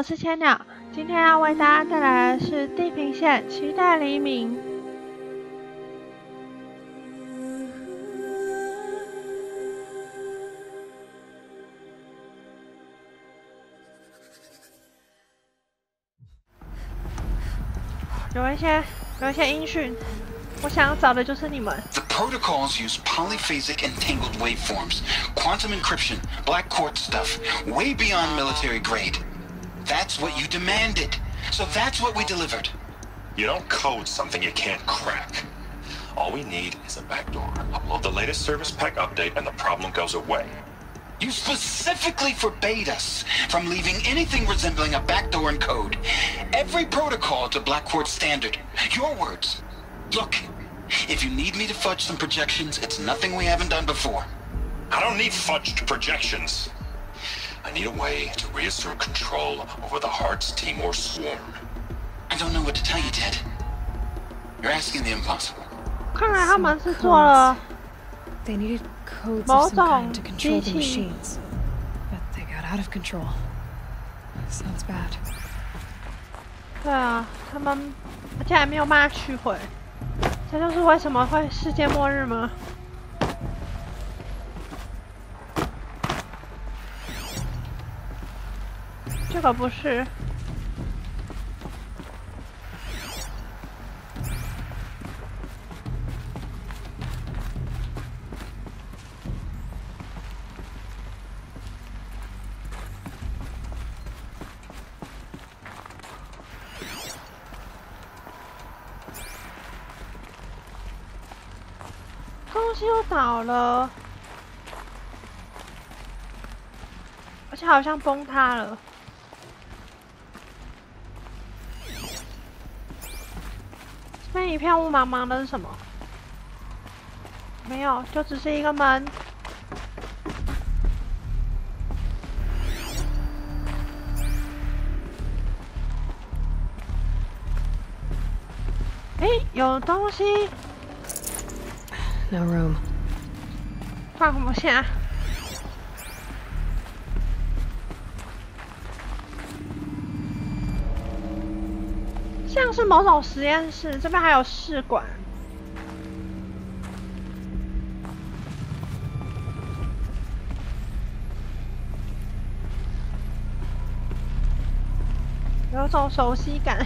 我是千鸟，今天要为大家带来的是《地平线：期待黎明》。有一些有一些音讯，我想要找的就是你们。The protocols use polyphasic entangled waveforms, quantum encryption, black quartz stuff, way beyond military grade. That's what you demanded. So that's what we delivered. You don't code something you can't crack. All we need is a backdoor. Upload the latest service pack update and the problem goes away. You specifically forbade us from leaving anything resembling a backdoor in code. Every protocol to Black Quartz standard. Your words. Look, if you need me to fudge some projections, it's nothing we haven't done before. I don't need fudged projections. I need a way to reassert control over the Hearts Timor swarm. I don't know what to tell you, Ted. You're asking the impossible. 看来他们是做了 They needed codes某 of some kind 种 to control the 机器。 machines. But they got out of control. Sounds bad. 对啊，他们而且还没有办法取回，这就是为什么会世界末日吗？ 这个不是，东西倒了，而且好像崩塌了。一片雾茫茫的是什么？没有，就只是一个门。哎，有东西。No room. 放不下。像是某种实验室，这边还有试管。有种熟悉感，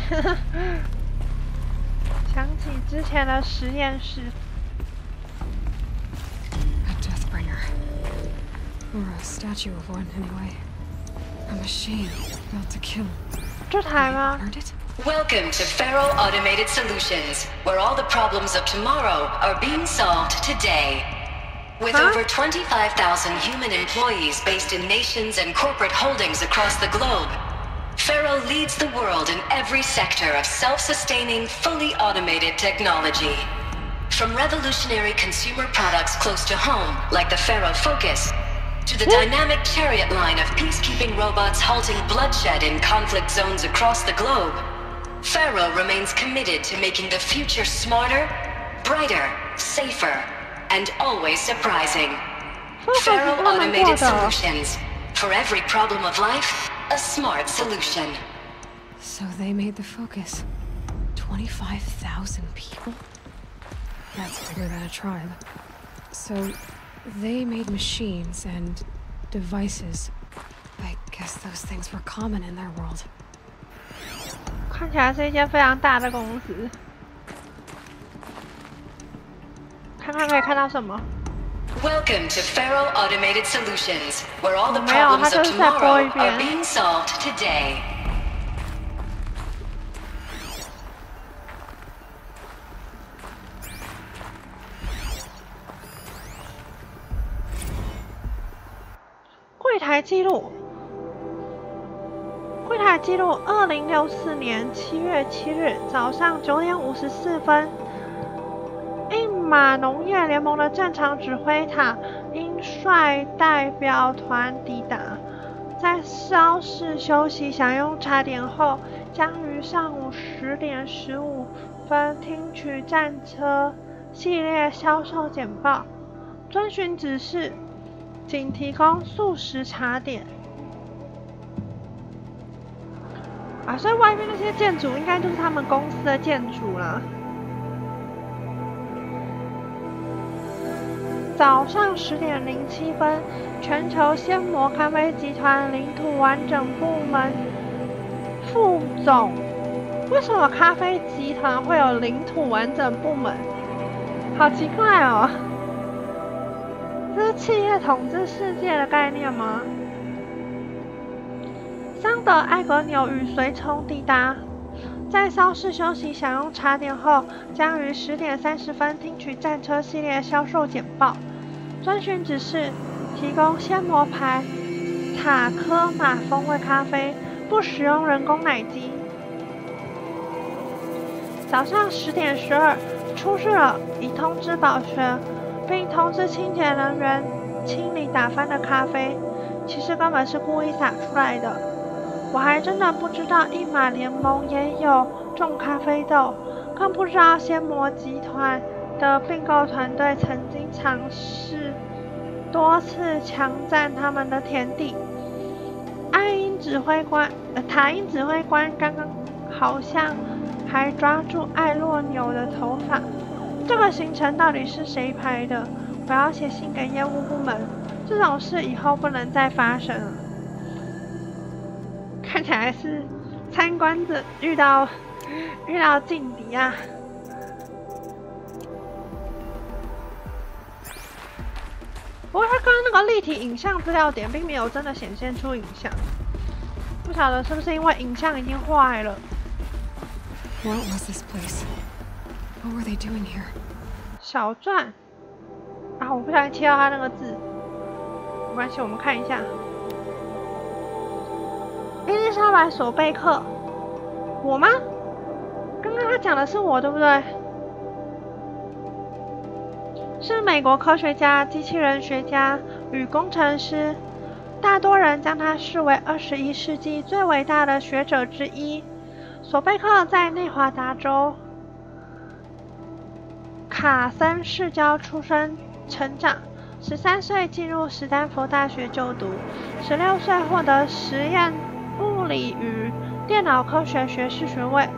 想起之前的实验室。A Deathbringer. Or a statue of one, anyway. A machine built to kill. 这台吗？Welcome to Faro Automated Solutions, where all the problems of tomorrow are being solved today. With Huh? over 25,000 human employees based in nations and corporate holdings across the globe, Faro leads the world in every sector of self-sustaining, fully automated technology. From revolutionary consumer products close to home, like the Faro Focus, to the dynamic chariot line of peacekeeping robots halting bloodshed in conflict zones across the globe, Pharaoh remains committed to making the future smarter, brighter, safer, and always surprising. Oh, Pharaoh oh automated solutions. For every problem of life, a smart solution. So they made the focus. 25,000 people? That's bigger than a tribe. So they made machines and devices. I guess those things were common in their world. 看起来是一间非常大的公司。看看可以看到什么？Welcome to Faro Automated Solutions, where all the problems of 是在播一 tomorrow。are being solved today. 柜台记录，记录：二零六四年七月七日早上九点五十四分，印马农业联盟的战场指挥塔因率代表团抵达，在稍事休息享用茶点后，将于上午十点十五分听取战车系列销售简报，遵循指示。仅提供素食茶点。啊，所以外面那些建筑应该就是他们公司的建筑了。早上十点零七分，全球鲜魔咖啡集团领土完整部门副总。为什么咖啡集团会有领土完整部门？好奇怪哦！这是企业统治世界的概念吗？桑德·艾格纽与随从抵达，在稍事休息、享用茶点后，将于十点三十分听取战车系列销售简报。遵循指示，提供鲜魔牌塔科马风味咖啡，不使用人工奶机。早上十点十二，出事了，已通知保全，并通知清洁人员清理打翻的咖啡。其实根本是故意洒出来的。我还真的不知道一马联盟也有种咖啡豆，更不知道仙魔集团的并购团队曾经尝试多次强占他们的田地。爱因指挥官，呃，塔因指挥官刚刚好像还抓住艾洛纽的头发。这个行程到底是谁排的？我要写信给业务部门，这种事以后不能再发生了。看起来是参观者遇到遇到劲敌啊！不过他刚刚那个立体影像资料点并没有真的显现出影像，不晓得是不是因为影像已经坏了。What was this place? What were they doing here? 小钻啊，我不小心切到他那个字，没关系，我们看一下。伊丽莎白·索贝克，我吗？刚刚他讲的是我，对不对？是美国科学家、机器人学家与工程师，大多人将他视为二十一世纪最伟大的学者之一。索贝克在内华达州卡森市郊出生、成长，十三岁进入史丹佛大学就读，十六岁获得实验。理与电脑科学学士学位。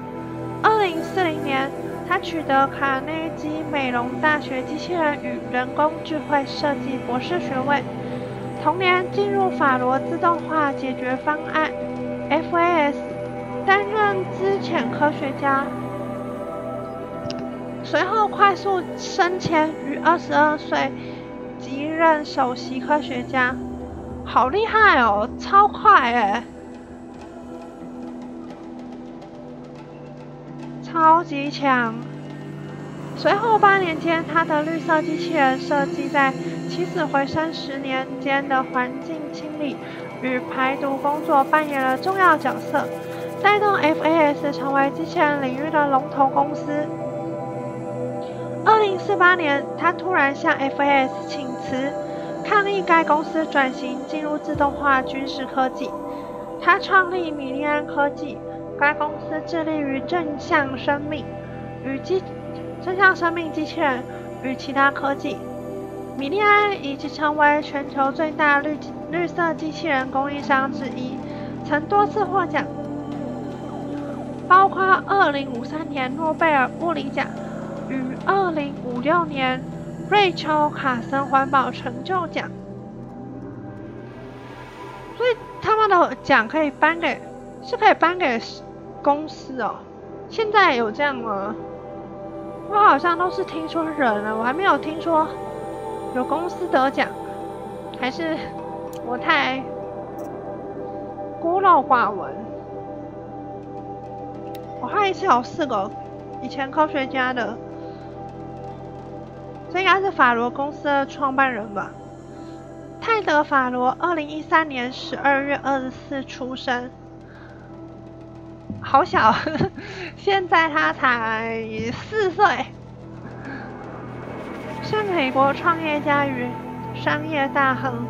二零四零年，他取得卡内基美隆大学机器人与人工智慧设计博士学位。同年，进入法罗自动化解决方案 （FAS） 担任资浅科学家。随后快速升迁，于二十二岁即任首席科学家。好厉害哦，超快哎！超级强！随后八年间，他的绿色机器人设计在起死回生十年间的环境清理与排毒工作扮演了重要角色，带动 FAS 成为机器人领域的龙头公司。二零四八年，他突然向 FAS 请辞，抗议该公司转型进入自动化军事科技。他创立米利安科技。该公司致力于正向生命与机正向生命机器人与其他科技。米利安已经成为全球最大绿绿色机器人供应商之一，曾多次获奖，包括2053年诺贝尔物理奖与2056年瑞秋卡森环保成就奖。所以他们的奖可以颁给，是可以颁给。公司哦，现在有这样吗？我好像都是听说人了，我还没有听说有公司得奖，还是我太孤陋寡闻？我看一次有四个以前科学家的，这应该是法罗公司的创办人吧？泰德·法罗，二零一三年十二月二十四出生。好小，现在他才四岁。是美国创业家与商业大亨，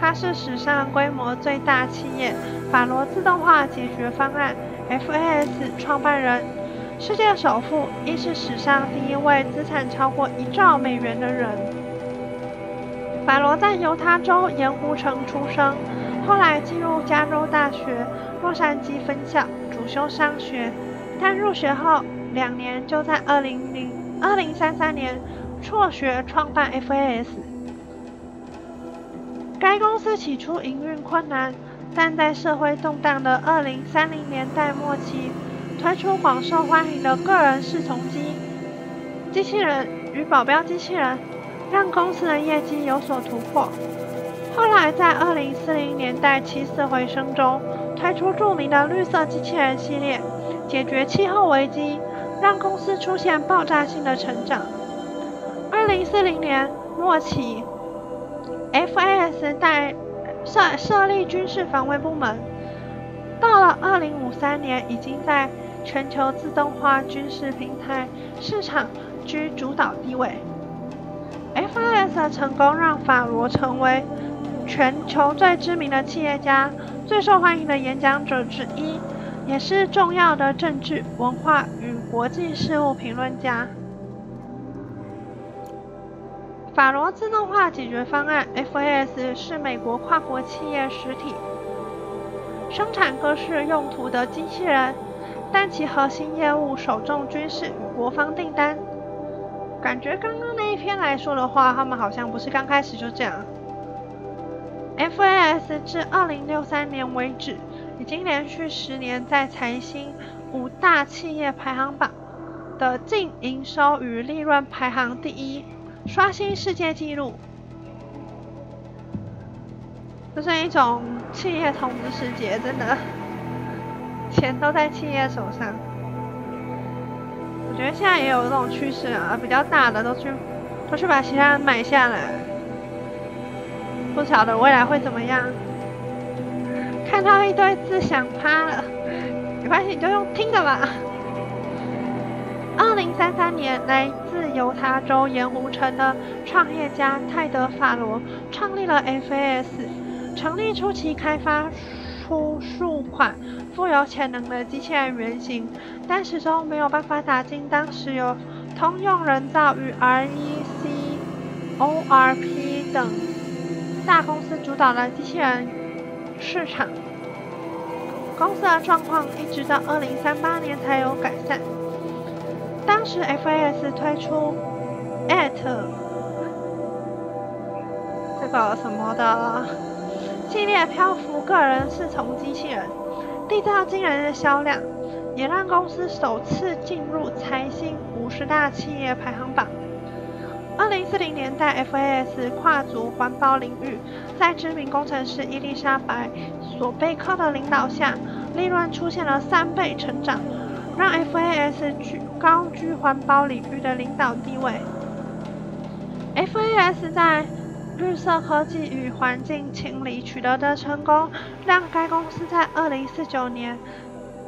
他是史上规模最大企业法罗自动化解决方案 （FAS） 创办人，世界首富，亦是史上第一位资产超过一兆美元的人。法罗在犹他州盐湖城出生，后来进入加州大学洛杉矶分校，主修商学。但入学后两年，就在二零零二零三三年辍学，创办 FAS。该公司起初营运困难，但在社会动荡的二零三零年代末期，推出广受欢迎的个人侍从机机器人与保镖机器人，让公司的业绩有所突破。后来在二零四零年代起死回生中，推出著名的绿色机器人系列，解决气候危机，让公司出现爆炸性的成长。二零四零年末期，FAS 在设设立军事防卫部门，到了二零五三年，已经在全球自动化军事平台市场居主导地位。FIS 的成功让法罗成为。全球最知名的企业家、最受欢迎的演讲者之一，也是重要的政治、文化与国际事务评论家。法罗自动化解决方案 （FAS） 是美国跨国企业实体，生产各式用途的机器人，但其核心业务首重军事与国防订单。感觉刚刚那一篇来说的话，他们好像不是刚开始就这样。FAS 至二零六三年为止，已经连续十年在财新五大企业排行榜的净营收与利润排行第一，刷新世界纪录。这是一种企业统治世界，真的，钱都在企业手上。我觉得现在也有这种趋势啊，比较大的都去都去把其他人买下来。不晓得未来会怎么样。看到一堆字想趴了，没关系，你就用听的吧。二零三三年，来自犹他州盐湖城的创业家泰德·法罗创立了 FAS。成立初期，开发出数款富有潜能的机器人原型，但始终没有办法打进当时由通用人造与 REC、ORP 等。大公司主导的机器人市场，公司的状况一直到二零三八年才有改善。当时 FAS 推出 AT 这个什么的系列漂浮个人侍从机器人，缔造惊人的销量，也让公司首次进入财新五十大企业排行榜。二零四零年代，FAS 跨足环保领域，在知名工程师伊丽莎白·索贝克的领导下，利润出现了三倍成长，让 FAS 居高居环保领域的领导地位。FAS 在绿色科技与环境清理取得的成功，让该公司在二零四九年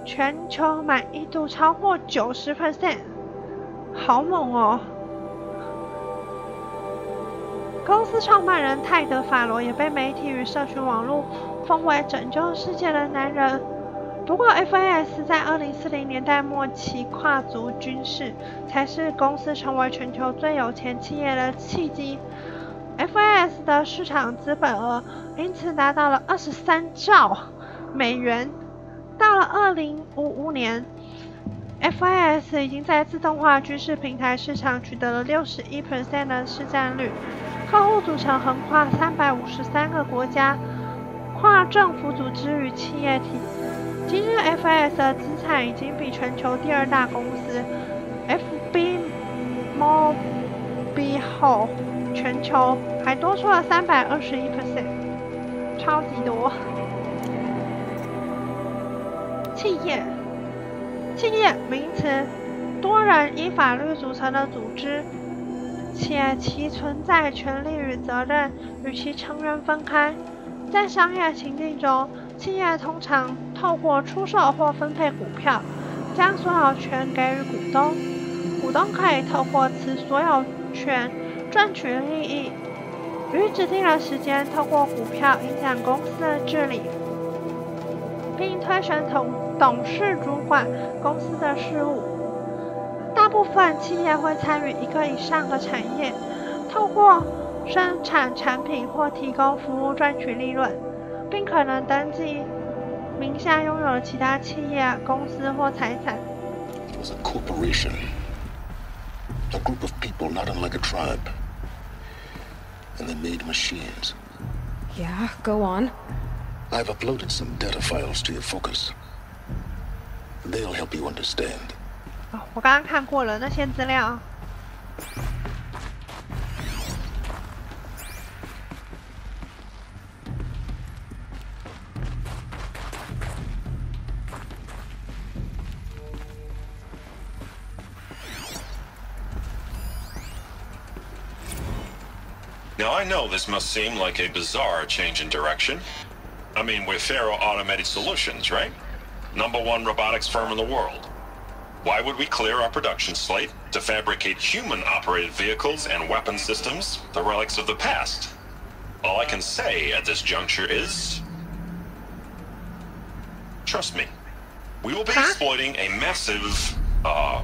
全球满意度超过九十 percent，好猛哦！公司创办人泰德·法罗也被媒体与社群网络封为拯救世界的男人。不过，FAS 在2040年代末期跨足军事，才是公司成为全球最有钱企业的契机。FAS 的市场资本额因此达到了23兆美元。到了2055年，FAS 已经在自动化军事平台市场取得了61%的市占率。客户组成横跨三百五十三个国家，跨政府组织与企业体。今日 FS 的资产已经比全球第二大公司 FB Mobile 全球还多出了三百二十一 percent，超级多。企业，企业名词，多人以法律组成的组织。且其存在权利与责任与其成员分开。在商业情境中，企业通常透过出售或分配股票，将所有权给予股东。股东可以透过此所有权赚取利益，于指定的时间透过股票影响公司的治理，并推选董董事主管公司的事务。大部分企业会参与一个以上的产业，透过生产产品或提供服务赚取利润。并可能登记名下拥有的其他企业、公司或财产。It was a corporation. A group of people not unlike a tribe. And they made machines. Yeah, go on. I've uploaded some data files to your focus. They'll help you understand. 哦，我刚刚看过了那些资料。 Now, I know this must seem like a bizarre change in direction. I mean, we're Faro Automated Solutions, right? Number one robotics firm in the world. Why would we clear our production slate to fabricate human operated vehicles and weapon systems, the relics of the past? All I can say at this juncture is. Trust me. We will be Huh? exploiting a massive, uh,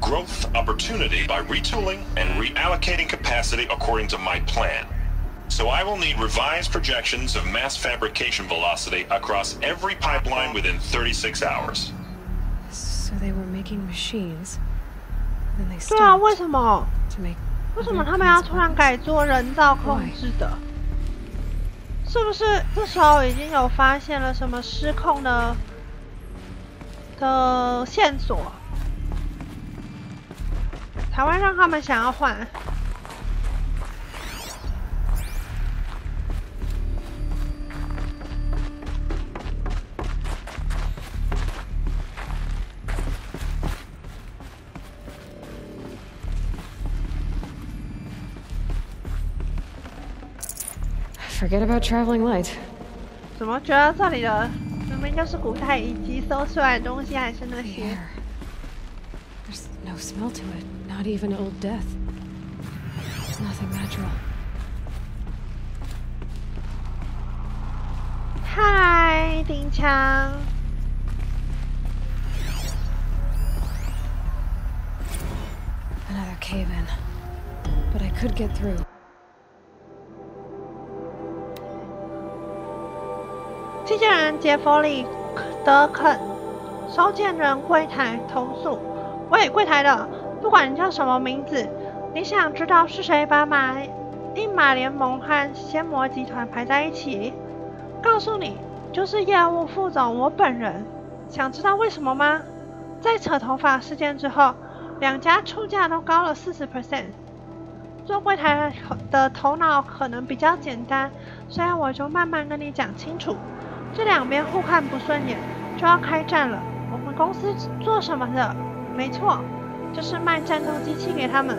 growth opportunity by retooling and reallocating capacity according to my plan. So I will need revised projections of mass fabrication velocity across every pipeline within 36 hours. makingmachines 对啊为什么为什么他们要突然改做人造控制的。是不是这时候已经有发现了什么失控的的线索？台湾让他们想要换。Forget about traveling light. 怎么觉得这里的明明就是古代遗迹，搜出来的东西还是那 The 些？ air. There's no smell to it, not even old death. It's nothing natural. 嗨，丁强， Another cave in. But I could get through. 机器人杰弗里德肯，收件人柜台投诉。喂，柜台的，不管你叫什么名字，你想知道是谁把马印马联盟和仙魔集团排在一起？告诉你，就是业务副总我本人。想知道为什么吗？在扯头发事件之后，两家出价都高了四十 percent。做柜台的头脑可能比较简单，所以我就慢慢跟你讲清楚。这两边互看不顺眼，就要开战了。我们公司做什么的？没错，就是卖战斗机器给他们。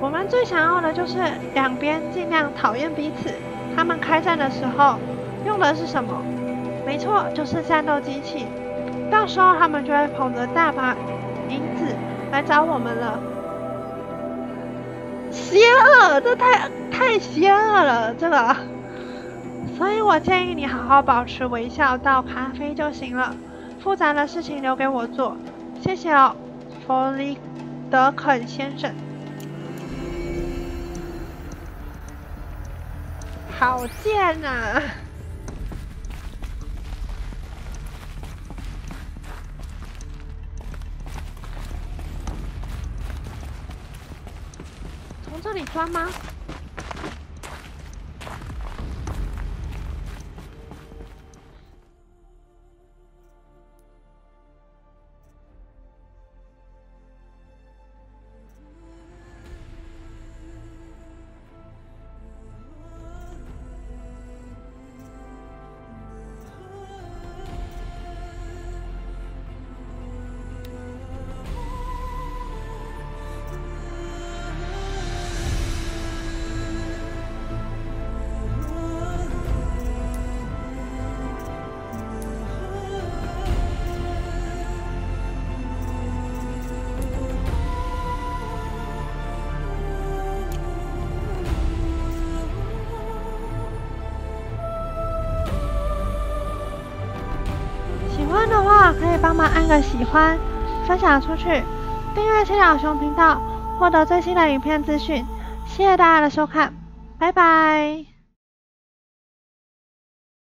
我们最想要的就是两边尽量讨厌彼此。他们开战的时候用的是什么？没错，就是战斗机器。到时候他们就会捧着大把银子来找我们了。邪恶，这太太邪恶了，这个。所以我建议你好好保持微笑，倒咖啡就行了。复杂的事情留给我做，谢谢哦，弗里德肯先生。好贱呐、从这里钻吗？按个喜欢，分享出去，订阅七鸟熊频道，获得最新的影片资讯。谢谢大家的收看，拜拜。